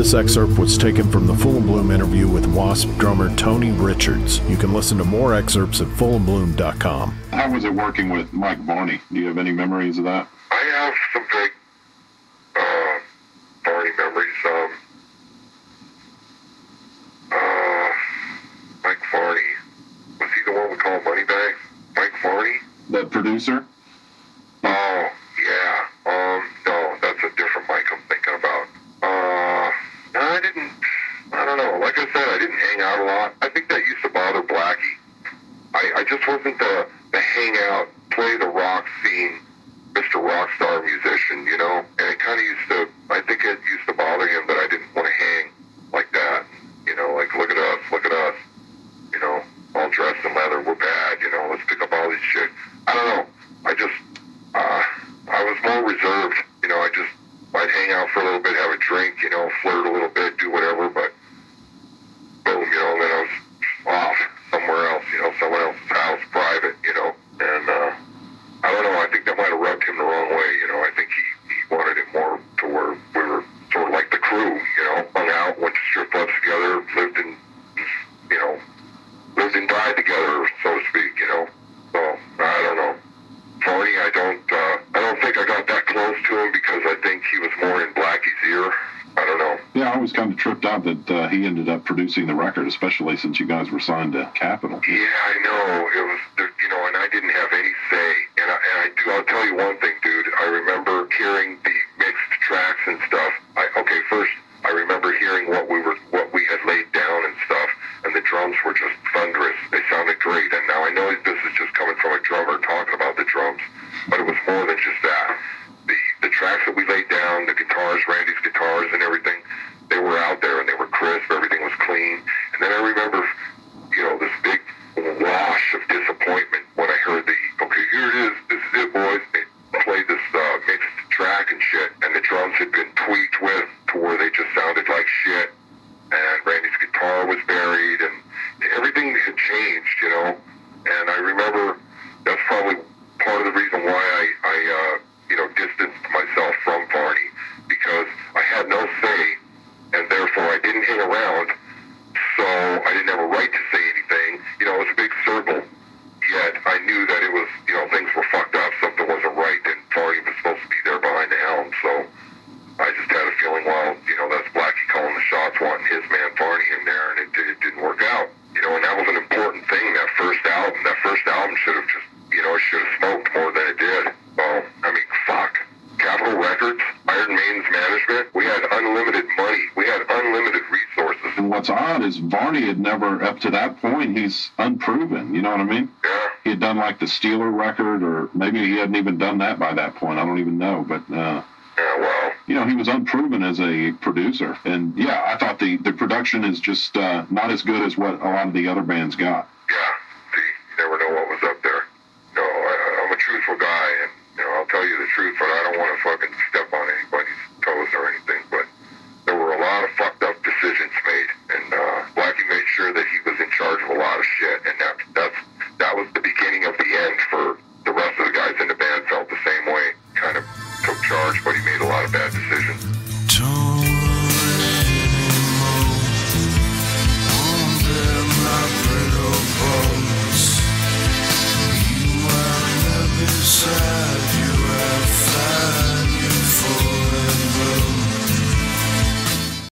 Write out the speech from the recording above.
This excerpt was taken from the Full in Bloom interview with Wasp drummer Tony Richards. You can listen to more excerpts at fullinbloom.com. How was it working with Mike Varney? Do you have any memories of that? I have some big uh, Barney memories. Um, uh, Mike Varney. Was he the one we call Moneybags? Mike Varney? The producer? Oh, yeah. Um, no, that's a different Mike I'm thinking about. Uh, no, I didn't. I don't know. Like I said, I didn't hang out a lot. I think that used to bother Blackie. I, I just wasn't the the hang out, play the rock scene, Mr. Rockstar musician, you know. And it kind of used to. I think it used to bother him that I didn't want to hang like that. You know, like look at us, look at us. You know, all dressed in leather. We're bad. You know, let's pick up all these shit. I don't know. I just, uh, I was more reserved. You know, I just, I'd hang out for a little bit, have a drink, you know, flirt a little bit, do whatever, but boom, you know, and then I was off somewhere else, you know, someone else's house, private, you know, and, uh, I don't know, I think that might have rubbed him the wrong way, you know, I think he, he wanted it more to where we were sort of like the crew, you know, hung out, went to strip clubs together, lived in, you know, lived and died together, so to speak, you know, so, I don't know. Tony, I don't, uh, I don't think I got that close to him because I think he was more in Blackie's ear. I don't know. Yeah, I was kind of tripped out that uh, he ended up producing the record, especially since you guys were signed to Capitol. Yeah, I know. It was, you know, and I didn't have any say. And I, and I do, I'll tell you one thing, dude. I remember hearing the mixed tracks and stuff. I, okay, first, I remember hearing what we were, what we had laid down and stuff, and the drums were just thunderous. They sounded great. And now I know this is just coming from a drummer talking about the drums, but it was more than just that. The, the tracks that we laid down, the guitars, Randy's guitars and everything, they were out there and they were crisp. Everything was clean. And then I remember, you know, this big wash of disappointment when I heard the, okay, here it is, this is it, boys. They played this uh, mixed track and shit, and the drums had been tweaked with to where they just sounded like shit, and Randy's guitar was buried, and everything had changed, you know. And I remember that's probably part of the reason why I, I uh, you know, distanced myself from Varney because I had no say, and therefore I didn't hang around, so I didn't have a right to say anything. You know, it was a big circle. Yet I knew that it was, you know, things were fucked up, something wasn't right, and Varney was supposed to be there behind the helm. So I just had a feeling, well, you know, that's Blackie calling the shots, wanting his man Varney in there, and it, it didn't work out. You know, and that was an important thing. That first album, that first album should have just, you know, should have smoked more than it did. Well, I mean, fuck. Capitol Records, Iron Maiden's management, we had unlimited money. We had unlimited resources. And what's odd is Varney had never, up to that point, he's unproven. You know what I mean? Yeah. He had done like the Steeler record, or maybe he hadn't even done that by that point. I don't even know. But, uh, Yeah, well, you know, he was unproven as a producer. And yeah, I thought the, the production is just uh, not as good as what a lot of the other bands got. yeah.